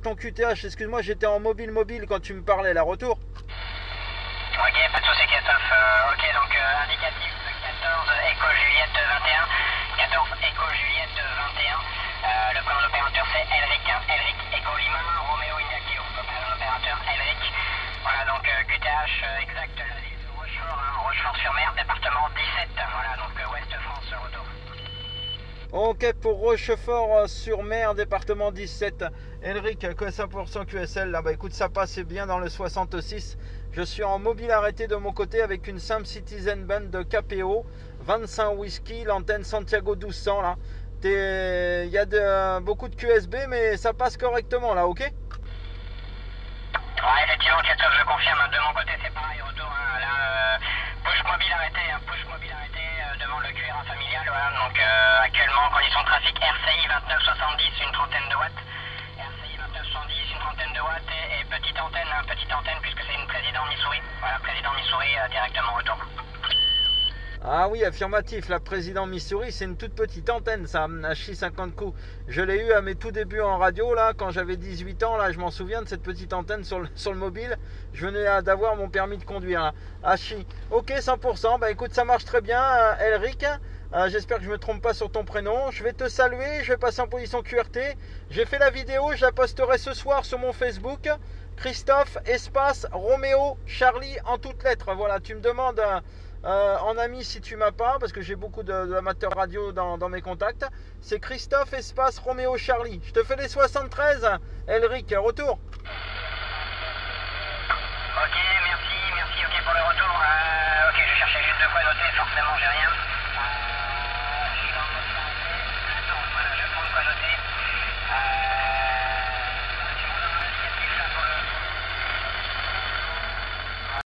ton QTH. Excuse-moi, j'étais en mobile mobile quand tu me parlais, la retour. Ok, pas de soucis, Christophe. Euh, ok, donc euh, indicatif 14 Echo Juliette 21. 14 Echo Juliette 21. Euh, le prénom d'opérateur c'est Elric. hein. Elric Echo Lima, Romeo Kilo. Le prénom d'opérateur Elric. Voilà, donc euh, QTH euh, exact, la ville de Rochefort, hein, Rochefort-sur-Mer, département 17. Voilà, donc euh, Ouest France, retour. Ok, pour Rochefort-sur-Mer, département 17. Elric, que 100% QSL. Là, bah écoute, ça passe bien dans le 66. Je suis en mobile arrêté de mon côté avec une simple Citizen Band de KPO. 25 whisky, l'antenne Santiago 1200 là. Il y a de- beaucoup de QSB, mais ça passe correctement là, ok? Ouais, effectivement, Christophe, je confirme. De mon côté, c'est pareil. Retour, hein, là, euh, push mobile arrêté, hein, push mobile arrêté euh, devant le QRA familial. Voilà, donc euh, actuellement, condition de trafic RCI 2970, une trentaine de watts. RCI 2970, une trentaine de watts et, et petite antenne, hein, petite antenne, puisque c'est une président Missouri. Voilà, président Missouri euh, directement retour. Ah oui, affirmatif, la président Missouri, c'est une toute petite antenne, ça, HI 50 coups. Je l'ai eu à mes tout débuts en radio, là, quand j'avais 18 ans, là, je m'en souviens de cette petite antenne sur le, mobile. Je venais à- d'avoir mon permis de conduire, là. HI. Ok, 100%, bah écoute, ça marche très bien, euh, Elric. Euh, J'espère que je me trompe pas sur ton prénom. Je vais te saluer, je vais passer en position QRT. J'ai fait la vidéo, je la posterai ce soir sur mon Facebook. Christophe, espace, Roméo, Charlie, en toutes lettres. Voilà, tu me demandes... euh, euh, en ami si tu m'as pas, parce que j'ai beaucoup d'amateurs radio dans, dans mes contacts. C'est Christophe Espace Roméo Charlie. Je te fais les 73, Elric, retour. Ok, merci, merci, ok pour le retour. Euh, ok, je cherchais juste de quoi noter, forcément j'ai rien.